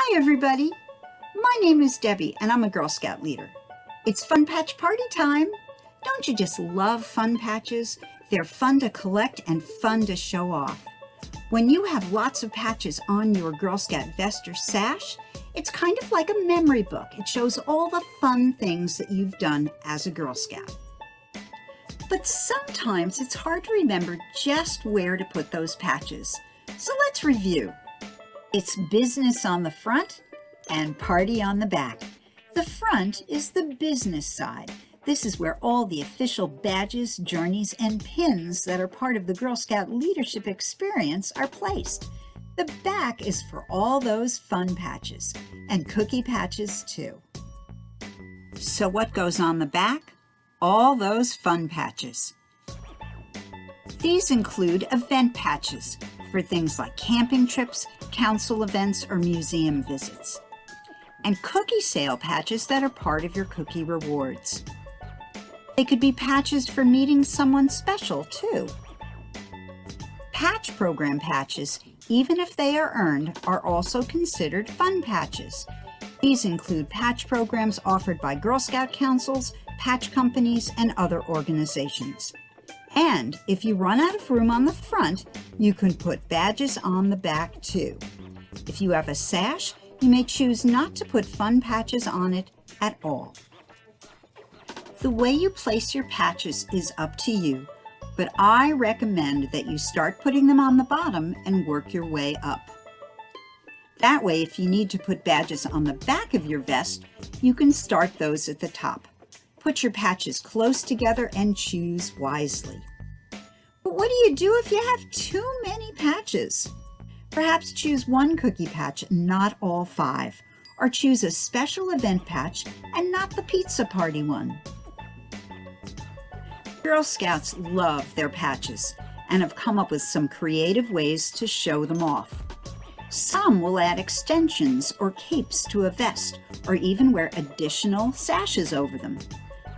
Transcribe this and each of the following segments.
Hi, everybody. My name is Debbie, and I'm a Girl Scout leader. It's Fun Patch Party time. Don't you just love fun patches? They're fun to collect and fun to show off. When you have lots of patches on your Girl Scout vest or sash, it's kind of like a memory book. It shows all the fun things that you've done as a Girl Scout. But sometimes it's hard to remember just where to put those patches. So let's review. It's business on the front and party on the back. The front is the business side. This is where all the official badges, journeys, and pins that are part of the Girl Scout leadership experience are placed. The back is for all those fun patches and cookie patches too. So what goes on the back? All those fun patches. These include event patches for things like camping trips, council events, or museum visits. And cookie sale patches that are part of your cookie rewards. They could be patches for meeting someone special, too. Patch program patches, even if they are earned, are also considered fun patches. These include patch programs offered by Girl Scout councils, patch companies, and other organizations. And if you run out of room on the front, you can put badges on the back too. If you have a sash, you may choose not to put fun patches on it at all. The way you place your patches is up to you, but I recommend that you start putting them on the bottom and work your way up. That way, if you need to put badges on the back of your vest, you can start those at the top. Put your patches close together and choose wisely. But what do you do if you have too many patches? Perhaps choose one cookie patch, not all five, or choose a special event patch and not the pizza party one. Girl Scouts love their patches and have come up with some creative ways to show them off. Some will add extensions or capes to a vest or even wear additional sashes over them.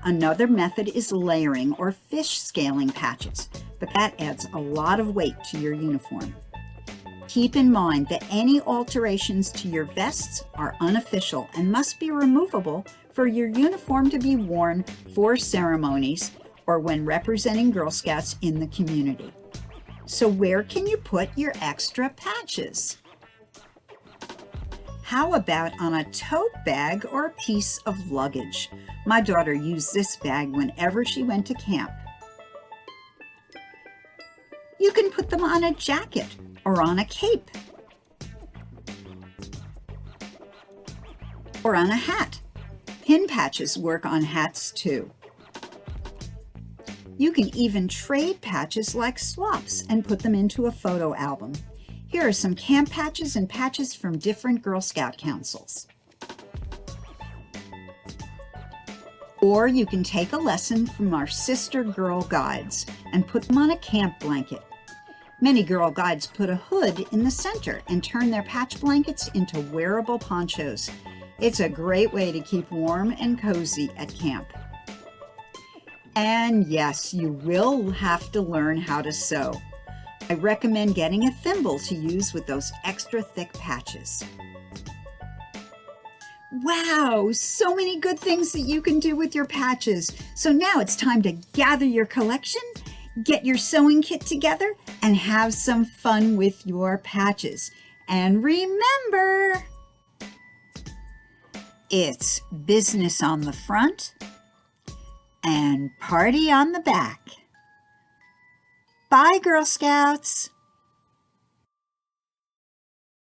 Another method is layering or fish scaling patches, but that adds a lot of weight to your uniform. Keep in mind that any alterations to your vests are unofficial and must be removable for your uniform to be worn for ceremonies or when representing Girl Scouts in the community. So where can you put your extra patches? How about on a tote bag or a piece of luggage? My daughter used this bag whenever she went to camp. You can put them on a jacket or on a cape or on a hat. Pin patches work on hats too. You can even trade patches like swaps and put them into a photo album. Here are some camp patches and patches from different Girl Scout councils. Or you can take a lesson from our sister girl guides and put them on a camp blanket. Many girl guides put a hood in the center and turn their patch blankets into wearable ponchos. It's a great way to keep warm and cozy at camp. And yes, you will have to learn how to sew. I recommend getting a thimble to use with those extra thick patches. Wow, so many good things that you can do with your patches. So now it's time to gather your collection, get your sewing kit together, and have some fun with your patches. And remember, it's business on the front and party on the back. Bye, Girl Scouts!